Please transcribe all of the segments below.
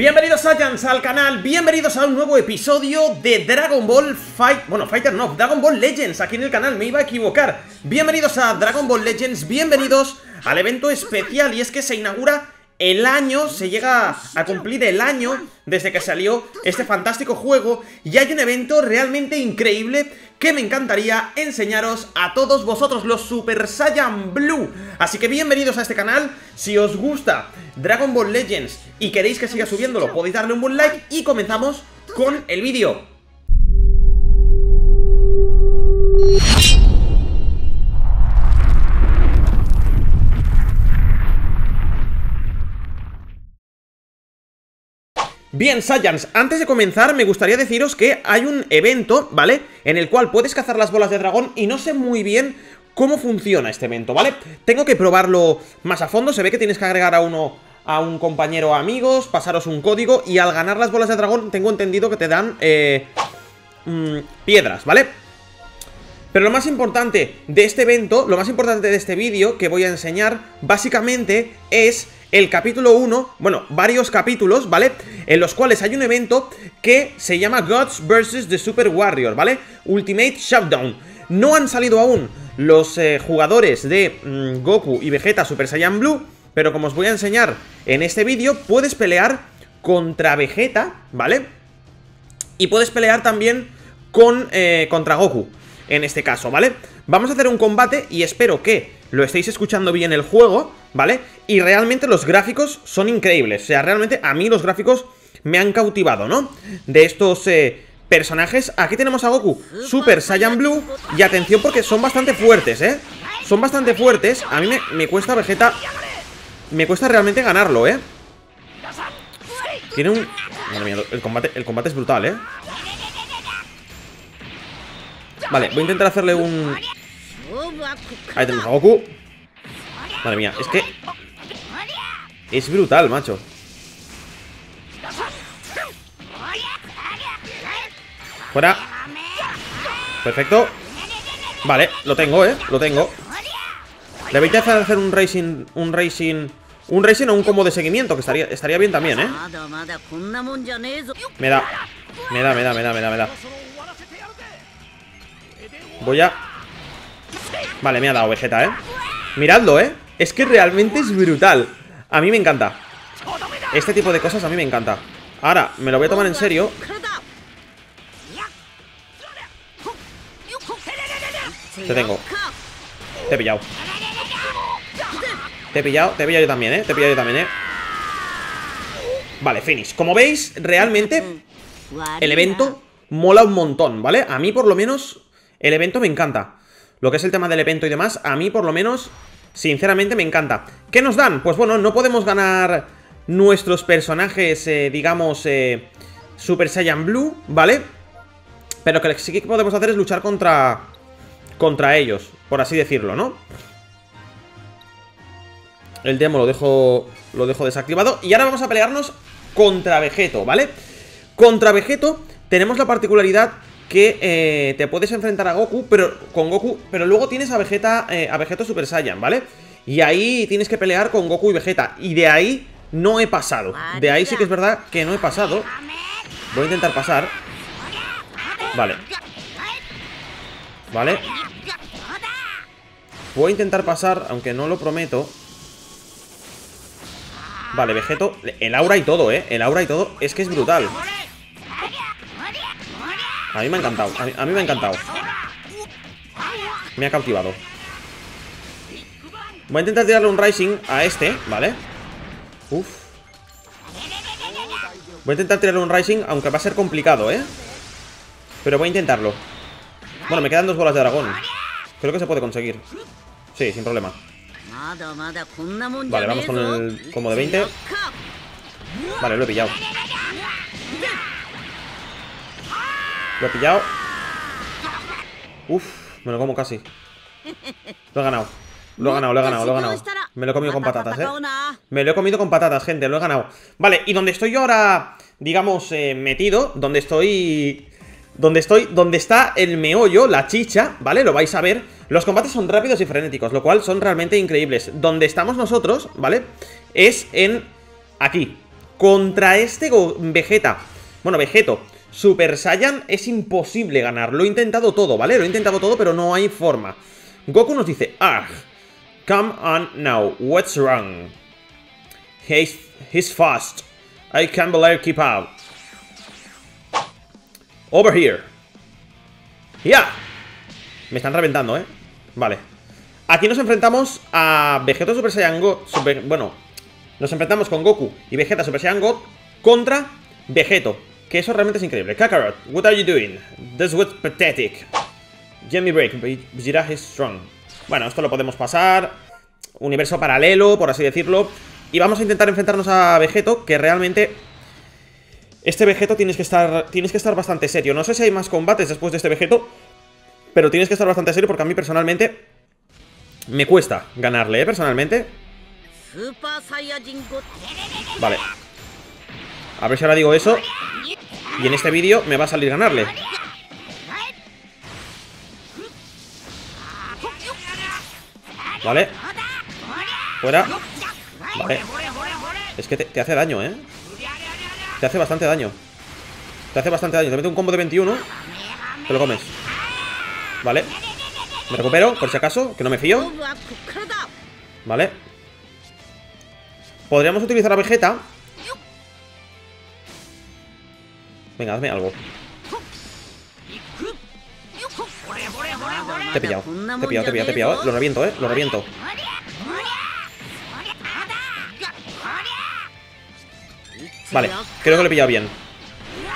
Bienvenidos Saiyans al canal, bienvenidos a un nuevo episodio de Dragon Ball Fight... Bueno, Fighter no, Dragon Ball Legends aquí en el canal, me iba a equivocar. Bienvenidos a Dragon Ball Legends, bienvenidos al evento especial y es que se inaugura el año, se llega a cumplir el año desde que salió este fantástico juego y hay un evento realmente increíble que me encantaría enseñaros a todos vosotros, los Super Saiyan Blue. Así que bienvenidos a este canal, si os gusta Dragon Ball Legends y queréis que siga subiéndolo, podéis darle un buen like y comenzamos con el vídeo. Bien, Saiyans, antes de comenzar me gustaría deciros que hay un evento, ¿vale? En el cual puedes cazar las bolas de dragón y no sé muy bien cómo funciona este evento, ¿vale? Tengo que probarlo más a fondo, se ve que tienes que agregar a uno a un compañero amigos, pasaros un código y al ganar las bolas de dragón tengo entendido que te dan eh, mm, piedras, ¿vale? Pero lo más importante de este evento, lo más importante de este vídeo que voy a enseñar, básicamente es el capítulo 1, bueno, varios capítulos, ¿vale? En los cuales hay un evento que se llama Gods vs. The Super Warrior, ¿vale? Ultimate Shutdown. No han salido aún los eh, jugadores de mm, Goku y Vegeta Super Saiyan Blue, pero como os voy a enseñar en este vídeo, puedes pelear contra Vegeta, ¿vale? Y puedes pelear también con, eh, contra Goku, en este caso, ¿vale? Vamos a hacer un combate y espero que lo estéis escuchando bien el juego, ¿vale? Y realmente los gráficos son increíbles, o sea, realmente a mí los gráficos me han cautivado, ¿no? De estos eh, personajes, aquí tenemos a Goku, Super Saiyan Blue, y atención porque son bastante fuertes, ¿eh? Son bastante fuertes, a mí me, me cuesta Vegeta, me cuesta realmente ganarlo, ¿eh? Tiene un... Madre mía, el combate, el combate es brutal, ¿eh? Vale, voy a intentar hacerle un... Ahí tenemos a Goku Madre mía, es que... Es brutal, macho. Fuera. Perfecto. Vale, lo tengo, eh, lo tengo. Debería hacer un racing Un racing Un racing o un combo de seguimiento Que estaría, estaría bien también, eh. Me da Me da, me da, me da, me da, me da. Voy a... Vale, me ha dado Vegeta, ¿eh? Miradlo, ¿eh? Es que realmente es brutal A mí me encanta Este tipo de cosas a mí me encanta Ahora, me lo voy a tomar en serio Te tengo Te he pillado Te he pillado, te he pillado yo también, ¿eh? Te he pillado yo también, ¿eh? Vale, finish Como veis, realmente El evento mola un montón, ¿vale? A mí por lo menos el evento me encanta Lo que es el tema del evento y demás A mí por lo menos, sinceramente me encanta ¿Qué nos dan? Pues bueno, no podemos ganar Nuestros personajes, eh, digamos eh, Super Saiyan Blue, ¿vale? Pero que sí que podemos hacer es luchar contra Contra ellos, por así decirlo, ¿no? El demo lo dejo Lo dejo desactivado Y ahora vamos a pelearnos contra Vegeto, ¿vale? Contra Vegeto tenemos la particularidad que eh, te puedes enfrentar a Goku, pero con Goku, pero luego tienes a Vegeta, eh, a Vegeta Super Saiyan, ¿vale? Y ahí tienes que pelear con Goku y Vegeta, y de ahí no he pasado. De ahí sí que es verdad que no he pasado. Voy a intentar pasar. Vale. Vale. Voy a intentar pasar, aunque no lo prometo. Vale, Vegeto, el aura y todo, ¿eh? El aura y todo, es que es brutal. A mí me ha encantado, a mí, me ha encantado. Me ha cautivado. Voy a intentar tirarle un Rising a este, ¿vale? Uf. Voy a intentar tirarle un Rising, aunque va a ser complicado, ¿eh? Pero voy a intentarlo. Bueno, me quedan dos bolas de dragón. Creo que se puede conseguir. Sí, sin problema. Vale, vamos con el combo de 20 Vale, lo he pillado Lo he pillado Uf, me lo como casi. Lo he ganado. Lo he ganado, lo he ganado, lo he ganado. Me lo he comido con patatas, eh Me lo he comido con patatas, gente, lo he ganado. Vale, y donde estoy yo ahora Digamos, eh, metido Donde estoy... Donde estoy, donde está el meollo, la chicha, ¿vale? Lo vais a ver. Los combates son rápidos y frenéticos Lo cual son realmente increíbles. Donde estamos nosotros, ¿vale? Es en... Aquí. Contra este Vegeta, bueno, Vegeto, Super Saiyan es imposible ganar. Lo he intentado todo, ¿vale? Lo he intentado todo, pero no hay forma. Goku nos dice, ah, come on now, what's wrong? He's, he's fast. I can't believe keep up. Over here. Ya. Me están reventando, ¿eh? Vale. Aquí nos enfrentamos a Vegeta Super Saiyan God. bueno, nos enfrentamos con Goku y Vegeta Super Saiyan God contra Vegeto. Que eso realmente es increíble. Kakarot, what are you doing? This was pathetic. Jimmy Break, Vegeta is strong. Bueno, esto lo podemos pasar. Universo paralelo, por así decirlo. Y vamos a intentar enfrentarnos a Vegeto, que realmente... Este Vegeto tienes que estar tienes que estar bastante serio. No sé si hay más combates después de este Vegeto, pero tienes que estar bastante serio porque a mí personalmente me cuesta ganarle, ¿eh? Personalmente. Vale. A ver si ahora digo eso. Y en este vídeo me va a salir ganarle. Vale. Fuera. Vale. Es que te, hace daño, ¿eh? Te hace bastante daño. Te hace bastante daño. Te mete un combo de 21. Te lo comes. Vale. Me recupero, por si acaso, que no me fío. Vale. Podríamos utilizar a Vegeta Venga, hazme algo. Te he pillado. Te he pillado, te he pillado, te he pillado. Lo reviento, eh. Lo reviento. Vale, creo que lo he pillado bien.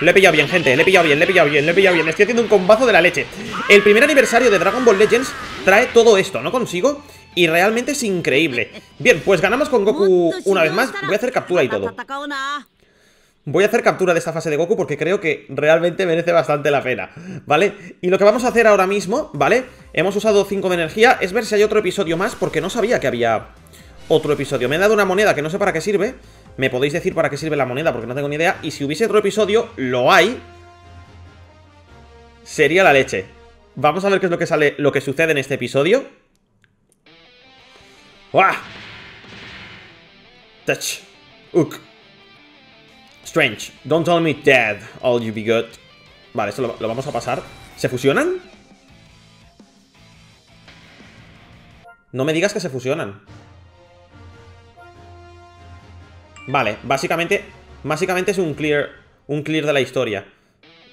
Le he pillado bien, gente. Le he pillado bien, le he pillado bien, le he pillado bien. Estoy haciendo un combazo de la leche. El primer aniversario de Dragon Ball Legends trae todo esto, ¿no consigo? Y realmente es increíble. Bien, pues ganamos con Goku una vez más. Voy a hacer captura y todo. Voy a hacer captura de esta fase de Goku porque creo que realmente merece bastante la pena, ¿vale? Y lo que vamos a hacer ahora mismo, ¿vale? Hemos usado 5 de energía, es ver si hay otro episodio más porque no sabía que había otro episodio. Me he dado una moneda que no sé para qué sirve, me podéis decir para qué sirve la moneda porque no tengo ni idea. Y si hubiese otro episodio, lo hay, sería la leche. Vamos a ver qué es lo que sale, lo que sucede en este episodio. ¡Uah! Touch. Uk. Strange. Don't tell me dead. All you be good. Vale, esto lo, vamos a pasar. ¿Se fusionan? No me digas que se fusionan. Vale, básicamente Básicamente es un clear Un clear de la historia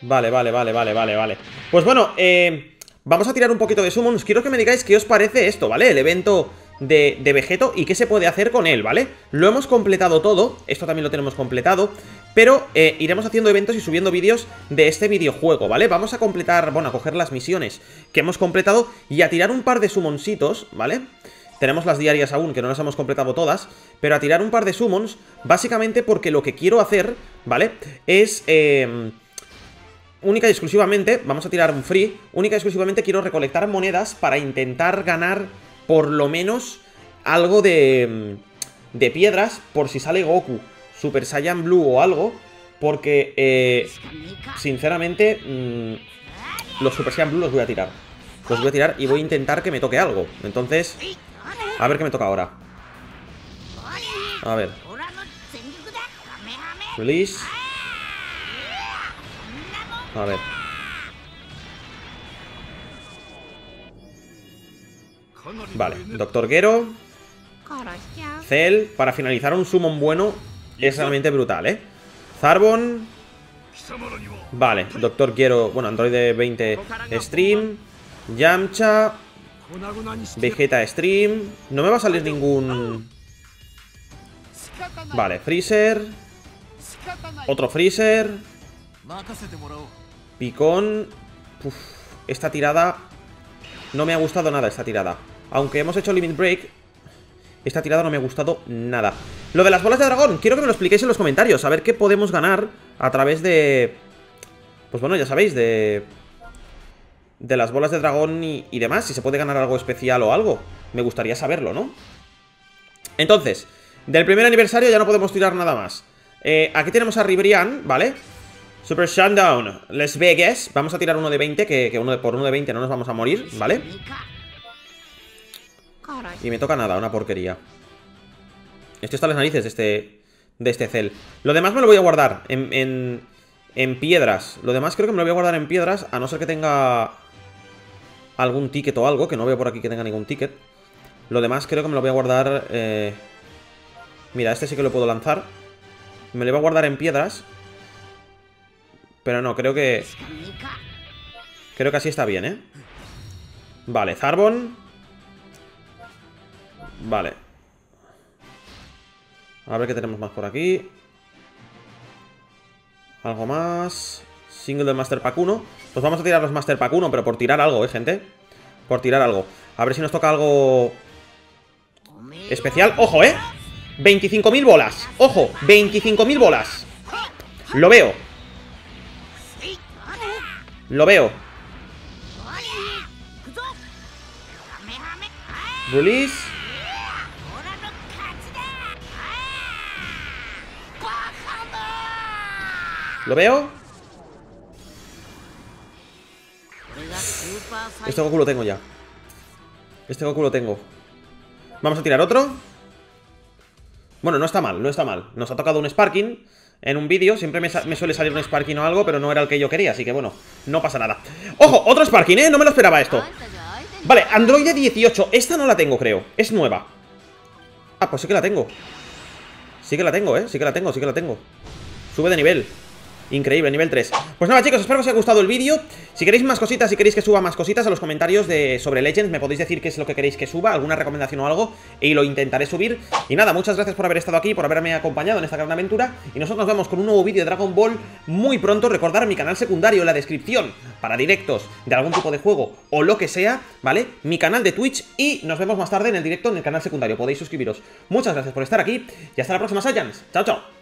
Vale, vale, vale, vale, vale, vale Pues bueno, eh, Vamos a tirar un poquito de summons Quiero que me digáis qué os parece esto, ¿vale? El evento de, de, Vegeto y qué se puede hacer con él, ¿vale? Lo hemos completado todo, esto también lo tenemos completado Pero eh, iremos haciendo eventos y subiendo vídeos de este videojuego, ¿vale? Vamos a completar, bueno, a coger las misiones que hemos completado Y a tirar un par de summoncitos, ¿vale? Tenemos las diarias aún, que no las hemos completado todas Pero a tirar un par de summons Básicamente porque lo que quiero hacer, ¿vale? Es... Eh, única y exclusivamente, vamos a tirar un free, única y exclusivamente quiero recolectar monedas para intentar ganar por lo menos algo de, de piedras por si sale Goku, Super Saiyan Blue o algo, porque, eh, sinceramente, mm, los Super Saiyan Blue los voy a tirar. Los voy a tirar y voy a intentar que me toque algo. Entonces, a ver qué me toca ahora. A ver. Release. A ver. Vale, Doctor Gero Cell, para finalizar un summon bueno Es realmente brutal, ¿eh? Zarbon. Vale, Doctor Gero Bueno, Android 20 Stream Yamcha Vegeta Stream. No me va a salir ningún... Vale, Freezer. Otro Freezer. Picón Esta tirada. No me ha gustado nada esta tirada. Aunque hemos hecho Limit Break Esta tirada no me ha gustado nada Lo de las bolas de dragón, quiero que me lo expliquéis en los comentarios A ver qué podemos ganar a través de... Pues bueno, ya sabéis, de... De las bolas de dragón y, demás Si se puede ganar algo especial o algo Me gustaría saberlo, ¿no? Entonces, del primer aniversario ya no podemos tirar nada más eh, Aquí tenemos a Ribrian, ¿vale? Super Shutdown, Les Vegas Vamos a tirar uno de 20, que, uno de, por uno de 20 no nos vamos a morir, ¿vale? Y me toca nada, una porquería. Esto está a las narices de este, de este cel. Lo demás me lo voy a guardar en, en, en piedras. Lo demás creo que me lo voy a guardar en piedras, a no ser que tenga algún ticket o algo, que no veo por aquí que tenga ningún ticket. Lo demás creo que me lo voy a guardar... Eh... Mira, este sí que lo puedo lanzar. Me lo voy a guardar en piedras. Pero no, creo que... Creo que así está bien, ¿eh? Vale, Zarbon. Vale. A ver qué tenemos más por aquí. Algo más. Single del Master Pack 1. Pues vamos a tirar los Master Pack 1, pero por tirar algo, ¿eh, gente? Por tirar algo. A ver si nos toca algo... Especial. ¡Ojo, eh! 25.000 bolas. ¡Ojo! 25.000 bolas. Lo veo. Lo veo. Release. ¿Lo veo? Este Goku lo tengo ya. Este Goku lo tengo. Vamos a tirar otro. Bueno, no está mal, no está mal. Nos ha tocado un Sparking en un vídeo. Siempre me, suele salir un Sparking o algo, pero no era el que yo quería, así que bueno, no pasa nada. ¡Ojo! Otro Sparking, ¿eh? No me lo esperaba esto. Vale, Android 18. Esta no la tengo, creo. Es nueva. Ah, pues sí que la tengo. Sí que la tengo, ¿eh? Sí que la tengo, sí que la tengo. Sube de nivel. Increíble, nivel 3 Pues nada chicos, espero que os haya gustado el vídeo. Si queréis más cositas, si queréis que suba más cositas A los comentarios de sobre Legends Me podéis decir qué es lo que queréis que suba Alguna recomendación o algo Y lo intentaré subir. Y nada, muchas gracias por haber estado aquí Por haberme acompañado en esta gran aventura Y nosotros nos vemos con un nuevo vídeo de Dragon Ball Muy pronto, recordar mi canal secundario en la descripción Para directos de algún tipo de juego O lo que sea, ¿vale? Mi canal de Twitch Y nos vemos más tarde en el directo en el canal secundario. Podéis suscribiros. Muchas gracias por estar aquí Y hasta la próxima Saiyans. Chao, chao